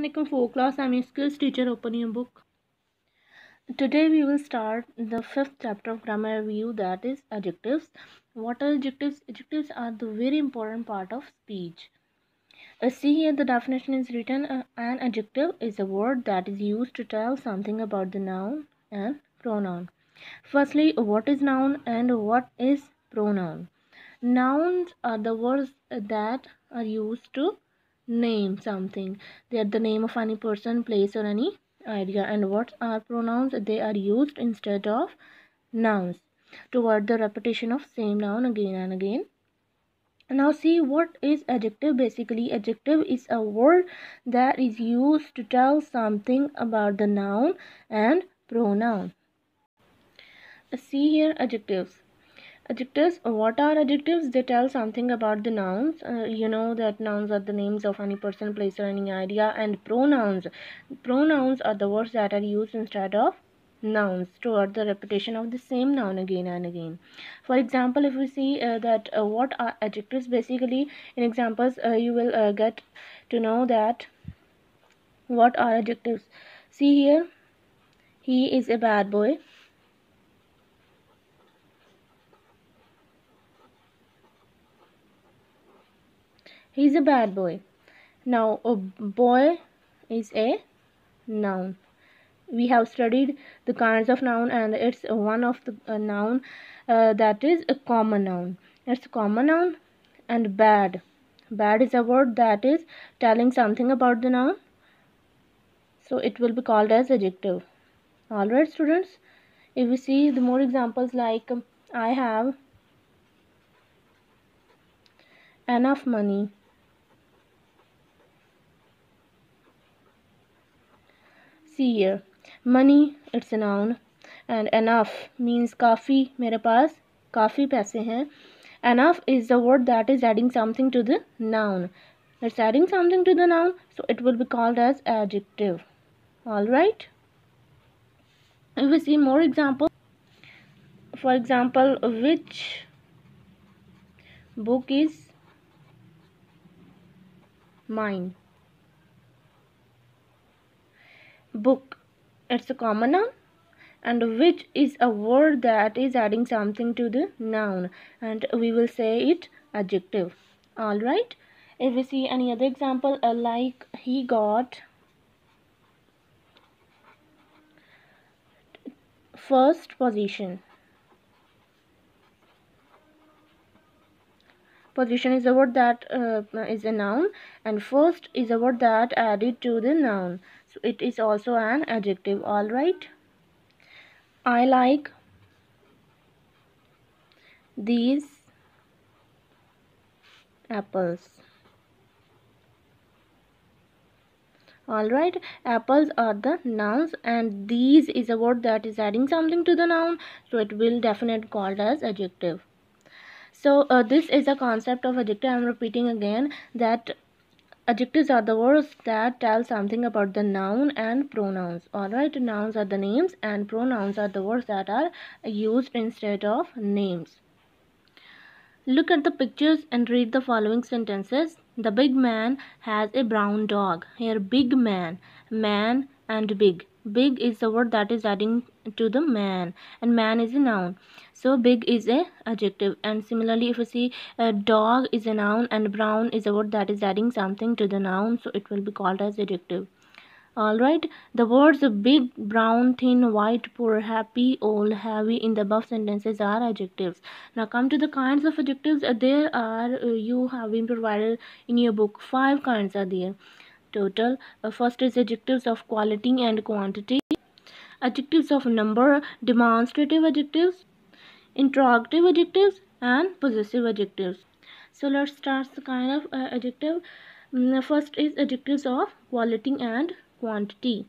Assalamualaikum for class. I'm your skills teacher. Open your book. Today we will start the fifth chapter of grammar review that is adjectives. What are adjectives? Adjectives are the very important part of speech. Uh, see here the definition is written uh, an adjective is a word that is used to tell something about the noun and pronoun. Firstly, what is noun and what is pronoun? Nouns are the words that are used to name something. They are the name of any person place or any idea. And what are pronouns. They are used instead of nouns. Toward the repetition of same noun again and again. Now see what is adjective. Basically adjective is a word that is used to tell something about the noun and pronoun. See here adjectives adjectives. What are adjectives? They tell something about the nouns. Uh, you know that nouns are the names of any person place or any idea and pronouns. Pronouns are the words that are used instead of nouns toward the repetition of the same noun again and again. For example if we see uh, that uh, what are adjectives? Basically in examples uh, you will uh, get to know that what are adjectives. See here he is a bad boy He's a bad boy. Now, a boy is a noun. We have studied the kinds of noun and it's one of the uh, noun uh, that is a common noun. It's a common noun and bad. Bad is a word that is telling something about the noun. So it will be called as adjective. Alright students, if we see the more examples like um, I have enough money see here money it's a noun and enough means काफ़ी मेरे पास काफ़ी पैसे हैं enough is the word that is adding something to the noun it's adding something to the noun so it will be called as adjective all right if we see more example for example which book is mine Book. It's a common noun and which is a word that is adding something to the noun and we will say it adjective. All right? If we see any other example uh, like he got first position. Position is a word that uh, is a noun and first is a word that added to the noun so it is also an adjective all right. I like these apples. All right apples are the nouns and these is a word that is adding something to the noun so it will definitely called as adjective. So uh, this is a concept of adjective. I'm repeating again that Adjectives are the words that tell something about the noun and pronouns. Alright, nouns are the names and pronouns are the words that are used instead of names. Look at the pictures and read the following sentences. The big man has a brown dog. Here, big man, man and big. Big is the word that is adding to the man and man is a noun. So big is a adjective and similarly if you see a dog is a noun and brown is a word that is adding something to the noun so it will be called as adjective. Alright, the words big, brown, thin, white, poor, happy, old, heavy in the above sentences are adjectives. Now come to the kinds of adjectives. There are, uh, you have been provided in your book, five kinds are there total uh, first is adjectives of quality and quantity adjectives of number demonstrative adjectives interrogative adjectives and possessive adjectives so let's start the kind of uh, adjective mm, first is adjectives of quality and quantity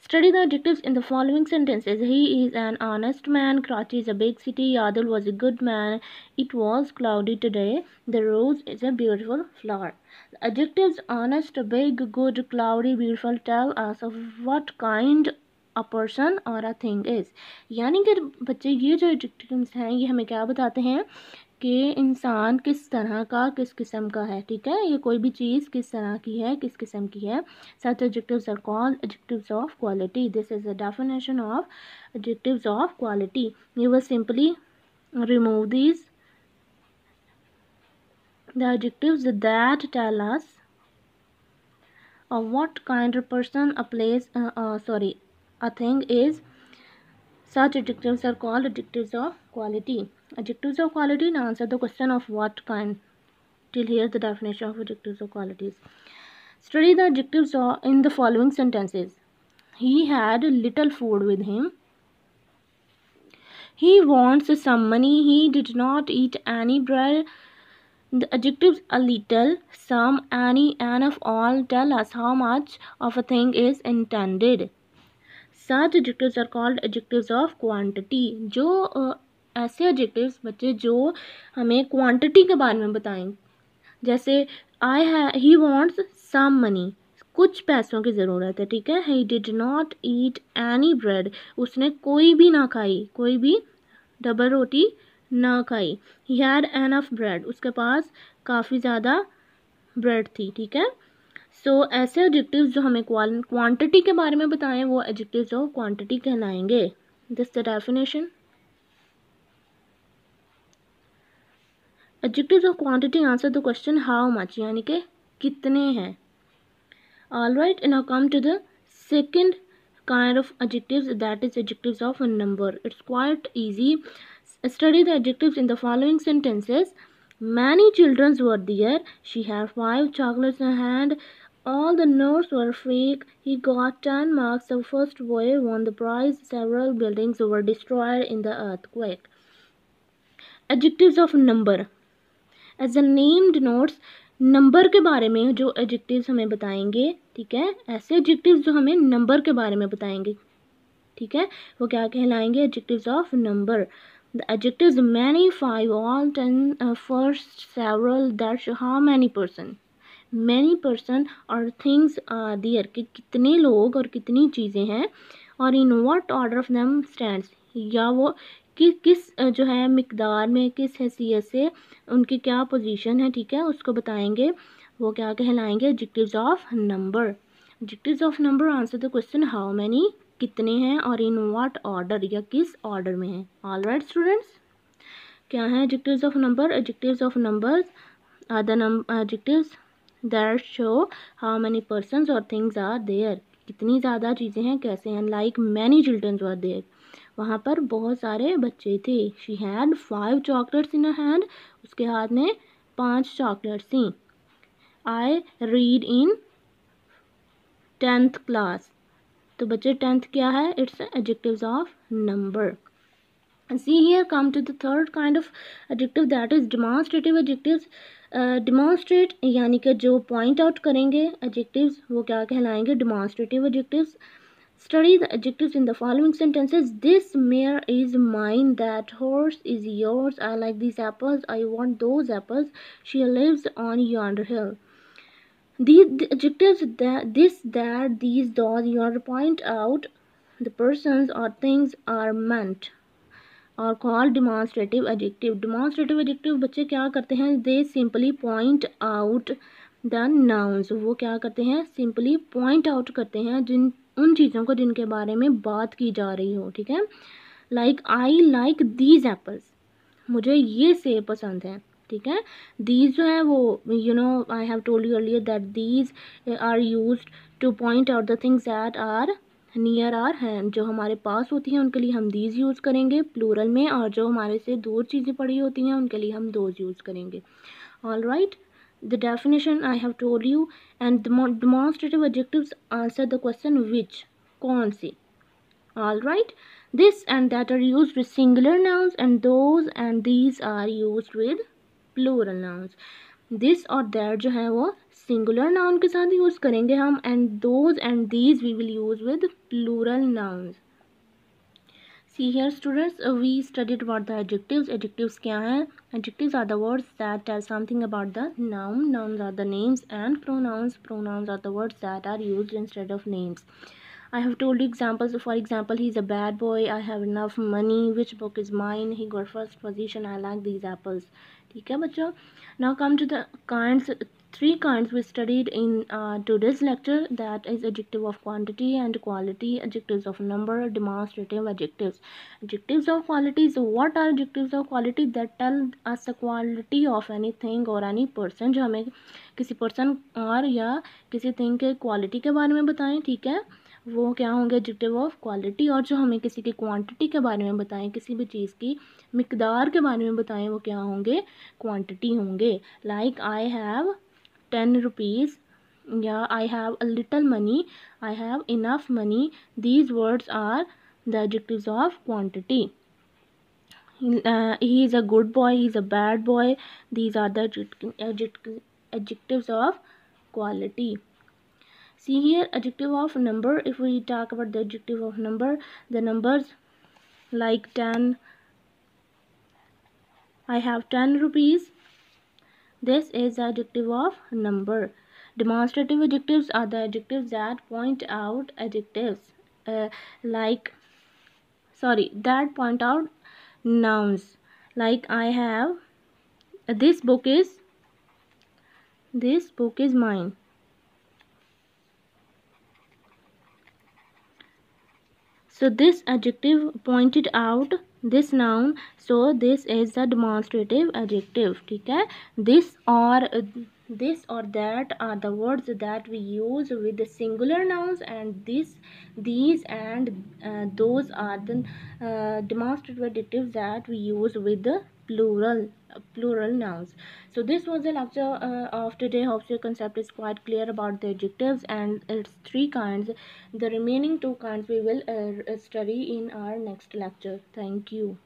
Study the adjectives in the following sentences. He is an honest man. Karachi is a big city. Adil was a good man. It was cloudy today. The rose is a beautiful flower. Adjectives honest, big, good, cloudy, beautiful tell us of what kind a person or a thing is यानी कि बच्चे ये जो adjectives हैं ये हमें क्या बताते हैं? कि इंसान किस तरह का किस किस्म का है ठीक है? ये कोई भी चीज़ किस तरह की है किस किस्म की है? Such adjectives are called adjectives of quality this is the definition of adjectives of quality you will simply remove these the adjectives that tell us of what kind of person a uh, uh, a thing is such adjectives are called adjectives of quality. Adjectives of quality now answer the question of what kind till here the definition of adjectives of qualities study the adjectives in the following sentences. He had little food with him. He wants some money. He did not eat any bread. The adjectives a little some any and of all tell us how much of a thing is intended such adjectives are called adjectives of quantity, जो ऐसे adjectives बच्चे जो हमें quantity के बारे में बताएँ। जैसे आई ही वॉन्ट्स सम मनी कुछ पैसों की ज़रूरत है, ठीक है? He did not eat any bread उसने कोई भी ना खाई, कोई भी डबल रोटी ना खाई। ही हैड एन ब्रेड उसके पास काफ़ी ज़्यादा ब्रेड थी, ठीक है? सो so, ऐसे एडजेक्टिव्स जो हमें क्वांटिटी के बारे में बताएँ वो एडजेक्टिव्स जो quantity कहलाएँगे। This the definition adjectives of quantity answer the question how much यानी कि कितने हैं। All right in come to the second kind of adjectives that is adjectives of a number it's quite easy study the adjectives in the following sentences many childrens were there she have five chocolates hand all the notes were fake. He got 10 marks. The first boy won the prize. Several buildings were destroyed in the earthquake. Adjectives of number. As a name denotes number के बारे में जो adjectives हमें बताएँगे, ठीक है? ऐसे adjectives जो हमें नंबर के बारे में बताएँगे, ठीक है? वो क्या कहलाएँगे? Adjectives of number the adjectives many five all ten first several that how many person many person or things are there कि कितने लोग और कितनी चीज़ें हैं और in what order of them stand या वो कि, किस जो है मकदार में, किस हैसियत से उनकी क्या पोजीशन है, ठीक है? उसको बताएँगे। वो क्या कहलाएँगे? Adjectives of number adjectives of number answer the question how many कितने हैं और इन व्हाट ऑर्डर या किस ऑर्डर में है? ऑल राइट स्टूडेंट्स क्या है adjectives of number adjectives of numbers are the adjectives that show how many person or things are there कितनी ज़्यादा चीज़ें हैं, कैसे हैं? Like many childrens are there वहाँ पर बहुत सारे बच्चे थे। She had five chocolates in hand उसके हाथ में पाँच चॉकलेट्स थी। I read in tenth class तो बच्चे टेंथ क्या है? It's adjectives of number see here come to the third kind of adjective that is demonstrative adjectives demonstrate यानी कि जो पॉइंट आउट करेंगे एडजेक्टिव्स वो क्या कहलाएंगे demonstrative adjectives Study the adjectives in the following sentences. This mare is mine. That horse is yours. I like these apples. I want those apples. She lives on yonder hill. These the adjectives that this, that, these, those, you point out the persons or things are meant Or call demonstrative adjective Demonstrative adjective बच्चे क्या करते हैं? They simply point out the nouns. वो क्या करते हैं? Simply point out करते हैं जिन, उन चीज़ों को जिनके बारे में बात की जा रही हो, ठीक है? Like I like these apples मुझे ये सेब पसंद है, ठीक है? दीज जो है वो you know I have told you earlier that these are use to point out the things that are near are हैं, जो हमारे पास होती हैं, उनके लिए हम दीज यूज़ करेंगे प्लूरल में, और जो हमारे से दूर चीज़ें पड़ी होती हैं, उनके लिए हम दोज यूज़ करेंगे। All right the definition I have told you and demonstrative objective answer the question which कौन सी? All right this and that are use with singular nouns and those and these are use with plural nouns this और that जो है वो singular noun के साथ use करेंगे हम and those and these we will use with plural nouns see here students we studied about the adjectives adjectives क्या हैं adjectives are the words that tell something about the noun nouns are the names and pronouns pronouns are the words that are use instead of names I have told you examples. For example, he's a bad boy. I have enough money. Which book is mine? He got first position. I like these apples. ठीक है बच्चों Now come to the kinds three kinds we studied in uh, today's lecture that is adjective of quantity and quality adjectives of number demonstrative adjectives adjectives of quality so what are adjectives of quality that tell us the quality of anything or any person जो हमें किसी person और या किसी thing के quality के बारे में बताएँ ठीक है वो क्या होंगे एडजेक्टिव ऑफ़ क्वालिटी और जो हमें किसी की क्वांटिटी के बारे में बताएँ किसी भी चीज़ की मकदार के बारे में बताएँ वो क्या होंगे क्वांटिटी होंगे like I have 10 rupees. Yeah i have a little money. I have enough money. These words are the adjectives of quantity. Uh, he is a good boy. He is a bad boy. These are the adject adjectives of quality. See here adjective of number. If we talk about the adjective of number the numbers like 10 i have 10 rupees this is the adjective of number. Demonstrative adjectives are the adjectives that point out adjectives uh, like sorry that point out nouns. Like i have this book is this book is mine. So this adjective pointed out this noun so this is the demonstrative adjective ठीक है this or this or that are the words that we use with the singular nouns and this these and uh, those are the uh, demonstrative adjectives that we use with the plural plural nouns. So this was the lecture uh, of today. Hope your concept is quite clear about the adjectives and its three kinds. The remaining two kinds we will uh, study in our next lecture. Thank you